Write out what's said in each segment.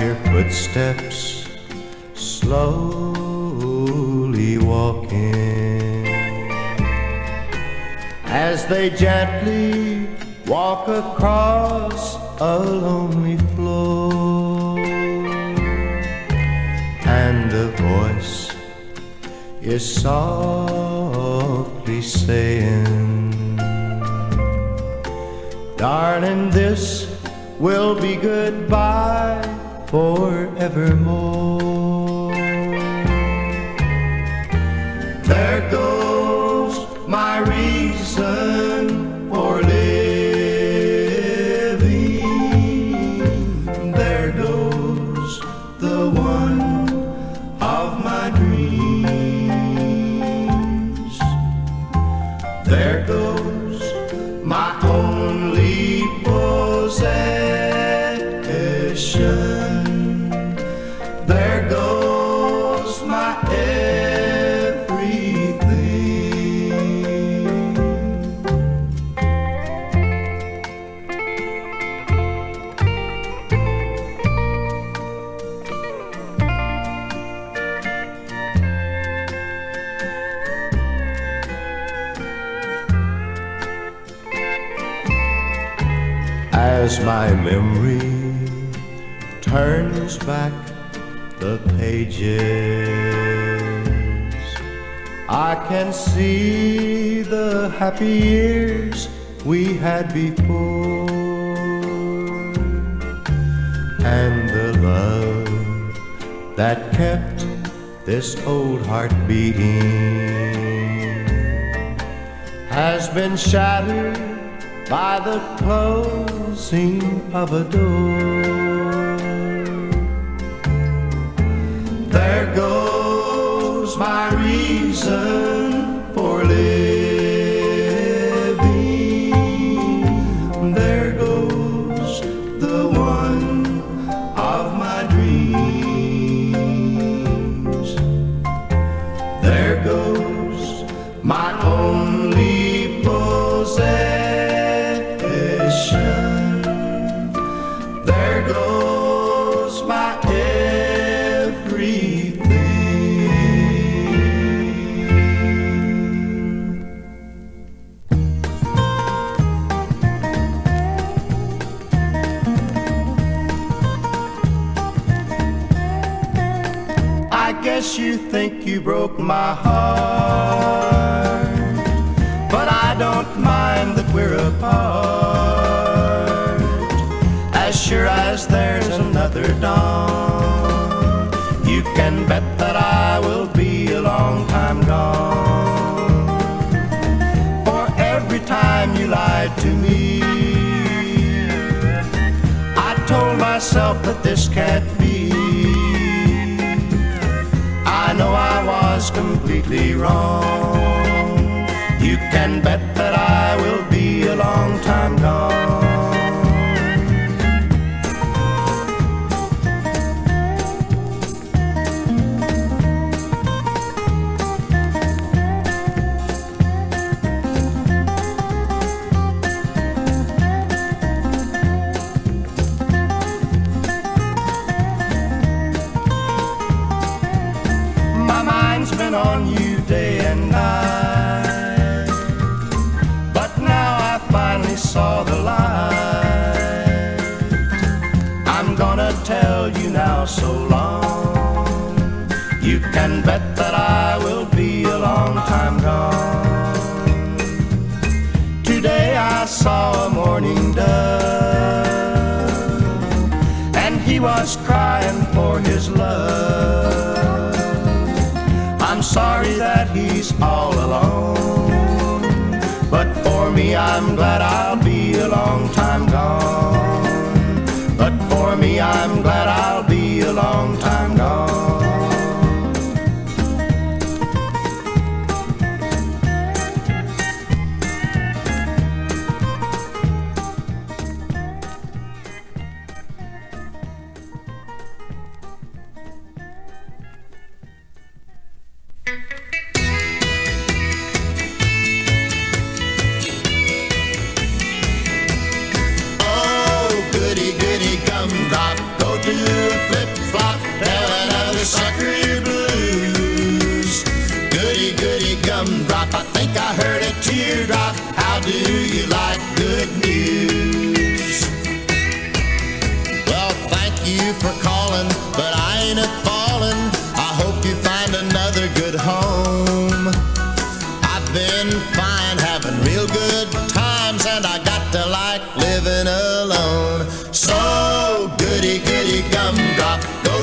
hear footsteps slowly walking as they gently walk across a lonely floor. And the voice is softly saying, Darling, this will be goodbye forevermore. There goes my reason for living. There goes the one of my dreams. There goes. my memory turns back the pages. I can see the happy years we had before and the love that kept this old heart beating has been shattered by the closing of a door. There goes my reason. Guess you think you broke my heart. But I don't mind that we're apart. As sure as there's another dawn, you can bet that I will be a long time gone. For every time you lied to me, I told myself that this can't know I was completely wrong. You can bet that I will be a long time gone. Can bet that I will be a long time gone. Today I saw a morning dove, and he was crying for his love. I'm sorry that he's all alone. But for me, I'm glad I'll be a long time gone. But for me, I'm glad I'll be a long time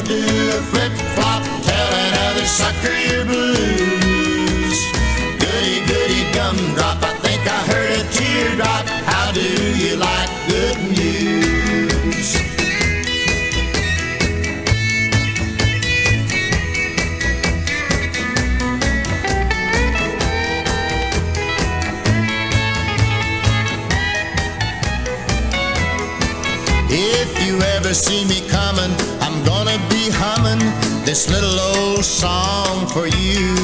do a flip flop, tell another sucker your blues. Goody goody gumdrop, I think I heard a teardrop. How do you like good news? If you ever see me coming, humming this little old song for you.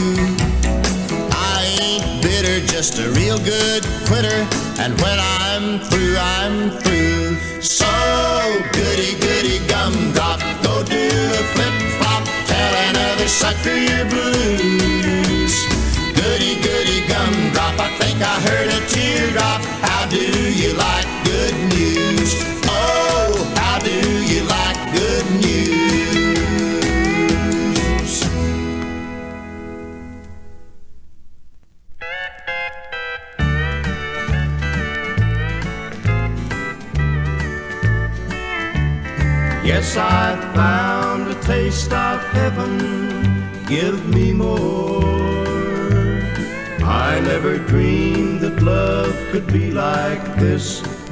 I ain't bitter, just a real good quitter, and when I'm through, I'm through. So goody goody gumdrop, go do a flip flop, tell another sucker your blues. Goody goody gumdrop, I think I heard a teardrop.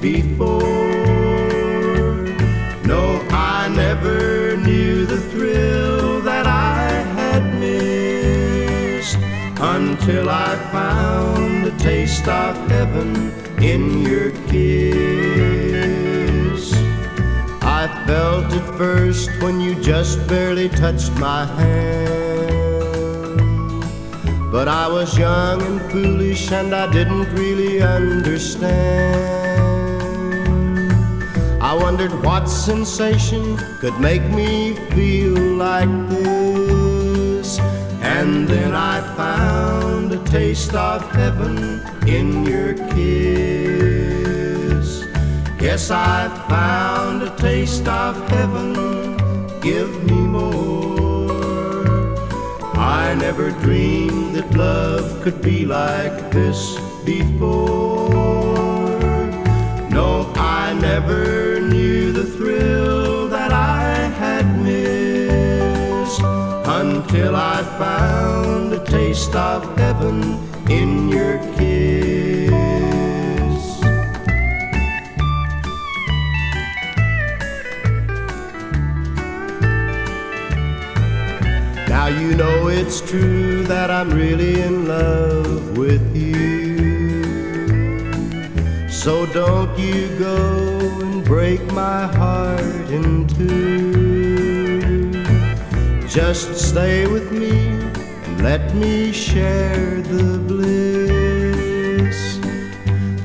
Before. No, I never knew the thrill that I had missed until I found the taste of heaven in your kiss. I felt it first when you just barely touched my hand. But I was young and foolish and I didn't really understand. I wondered what sensation could make me feel like this. And then I found a taste of heaven in your kiss. Yes, I found a taste of heaven. Give me more. I never dreamed that love could be like this before. No, I never until I found a taste of heaven in your kiss. Now you know it's true that I'm really in love with you. So don't you go and break my heart in two. Just stay with me and let me share the bliss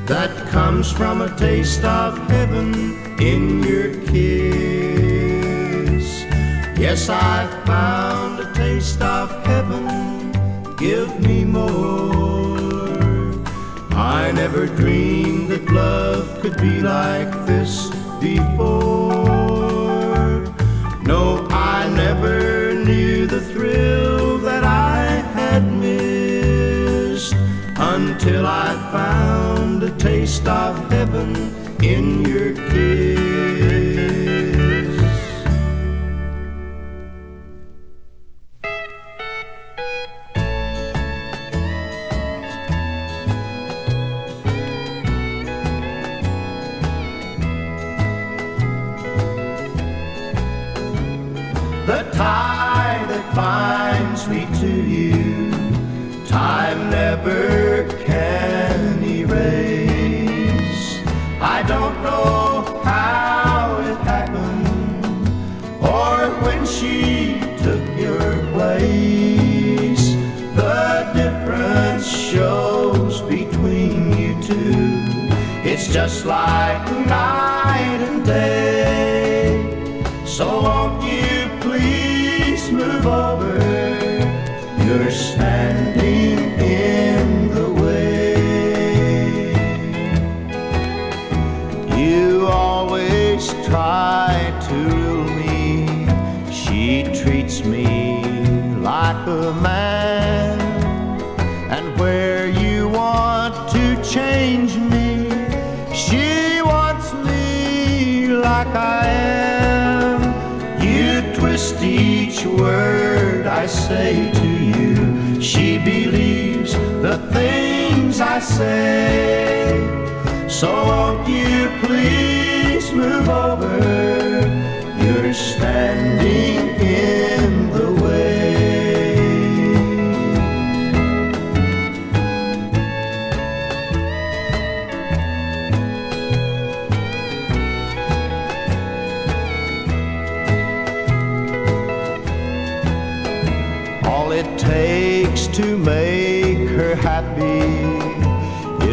that comes from a taste of heaven in your kiss. Yes, I've found a taste of heaven. Give me more. I never dreamed that love could be like this before. No, I never the thrill that I had missed until I found a taste of heaven in your kiss. Say. So won't you please move over? You're standing in the way. All it takes to make her happy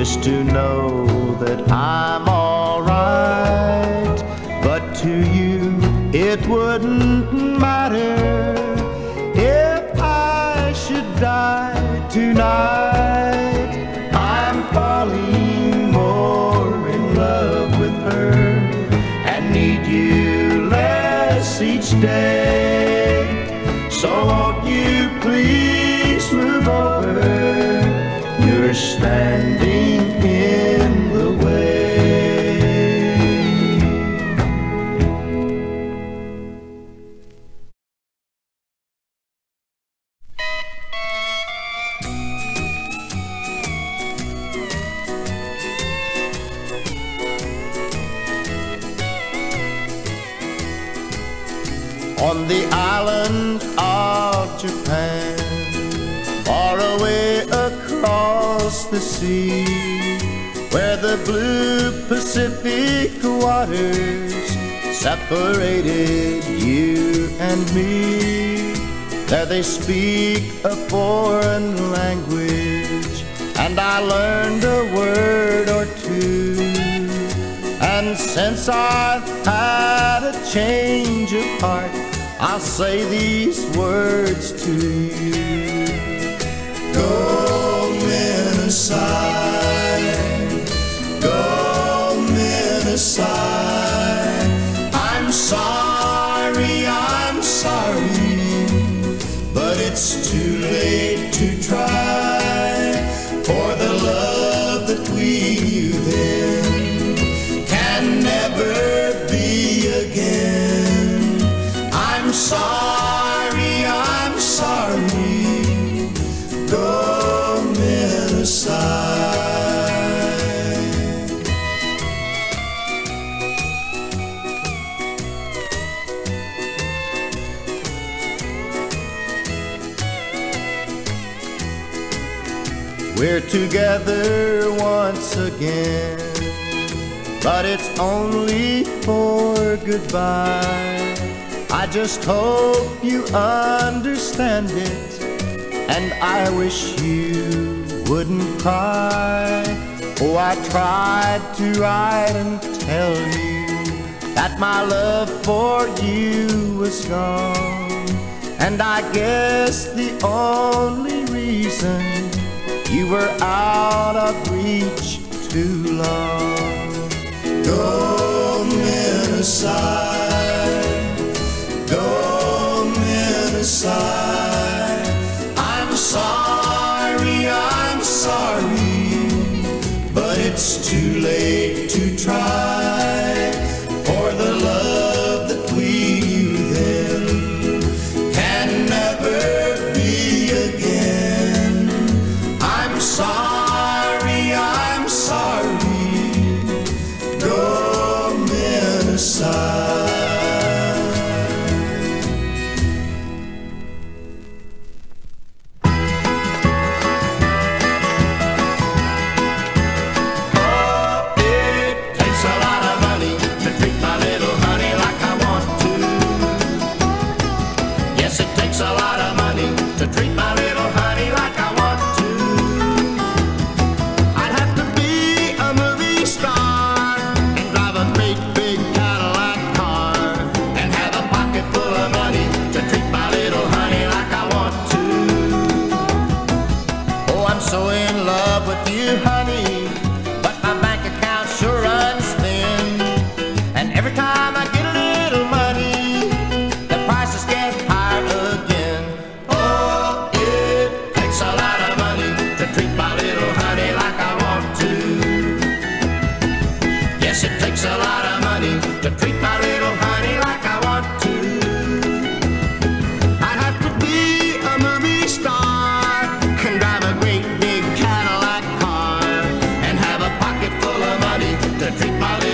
is to know that I'm alright. But to you, it wouldn't matter if I should die tonight. On the island of Japan, far away across the sea, where the blue Pacific waters separated you and me. There they speak a foreign language, and I learned a word or two. And since I've had a change of heart, I'll say these words to you. Go, Minnesota. Go, Minnesota. Together once again, but it's only for goodbye. I just hope you understand it, and I wish you wouldn't cry. Oh, I tried to write and tell you that my love for you was gone, and I guess the only reason you were out of reach too long. in my.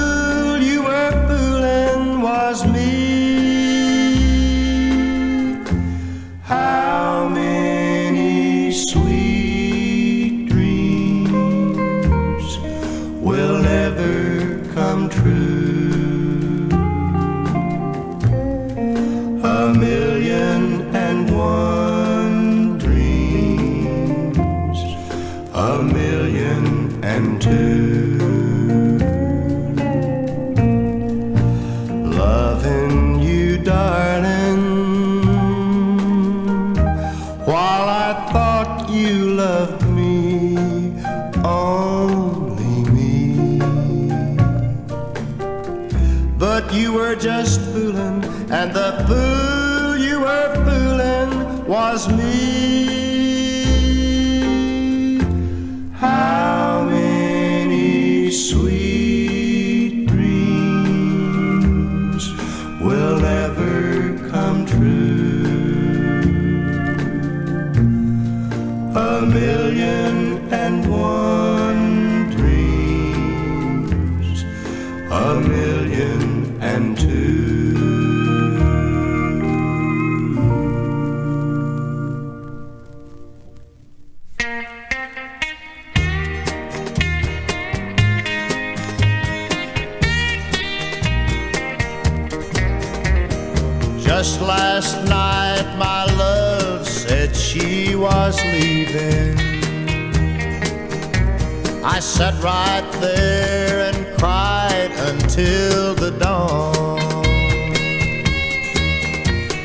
sat right there and cried until the dawn.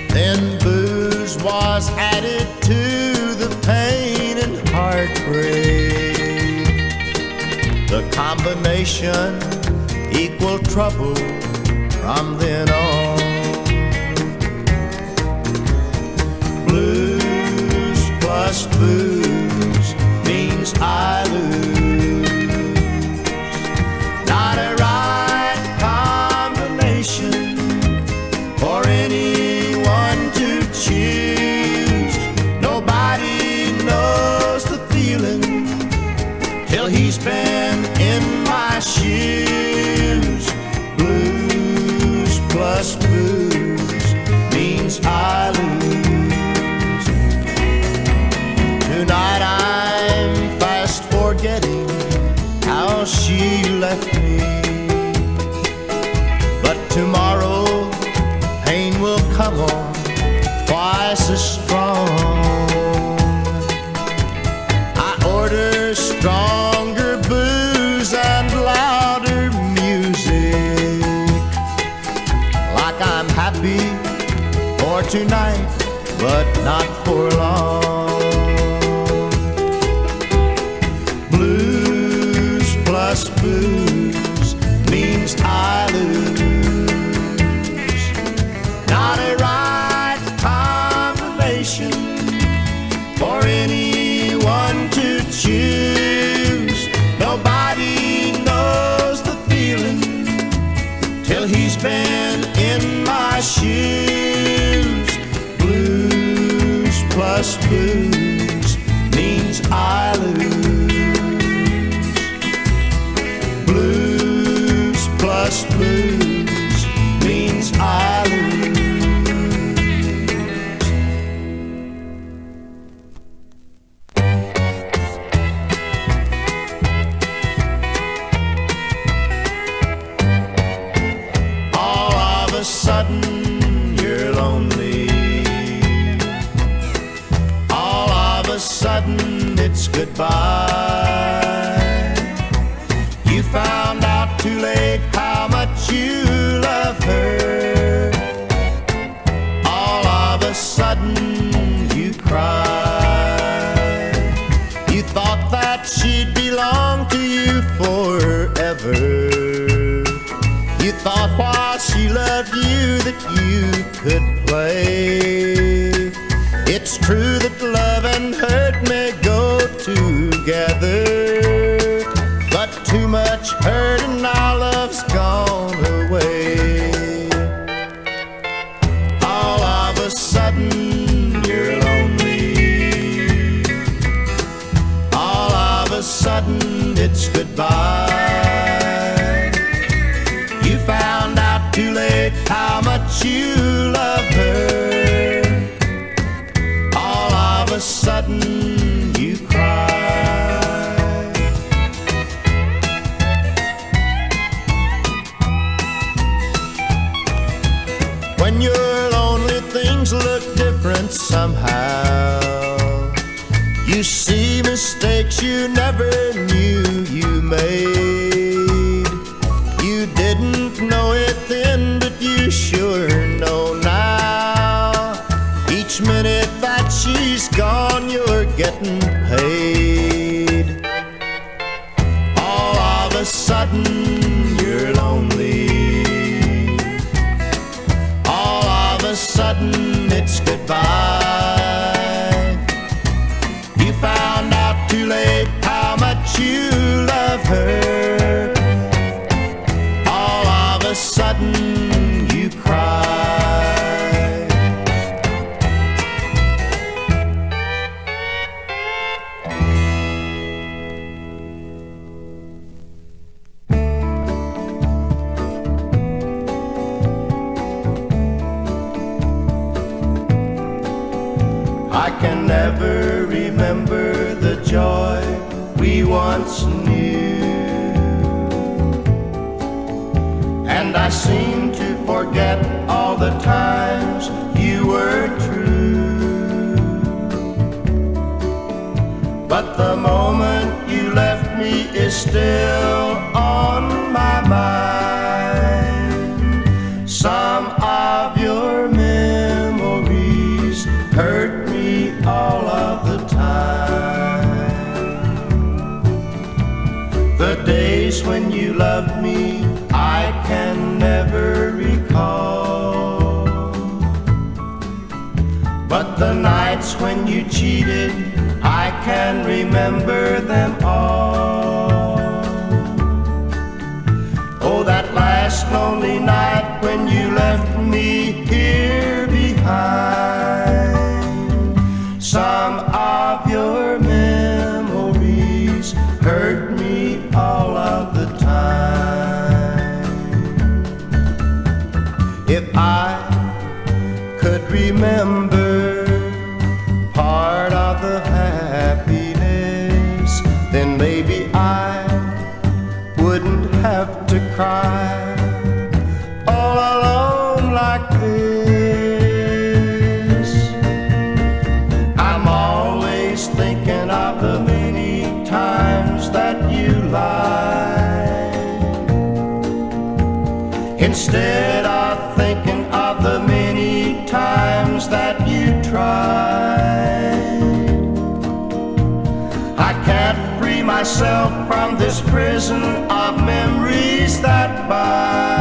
Then booze was added to the pain and heartbreak. The combination equal trouble from then on. Blues plus booze means I lose. you're lonely. All of a sudden, it's goodbye. You found out too late how much you love her. All of a sudden, you cry. You thought that she'd belong to you forever. You thought, of you that you could play. It's true that love. you love her. All of a sudden you cry. When you're lonely, things look different somehow. You see mistakes you too late how much you love her. All of a sudden. Forget all the times you were true. But the moment you left me is still on my mind. Some of your memories hurt me all of the time. The days when you loved me, when you cheated, I can remember them all. Oh, that last lonely night when you left me here behind. this prison of memories that bind.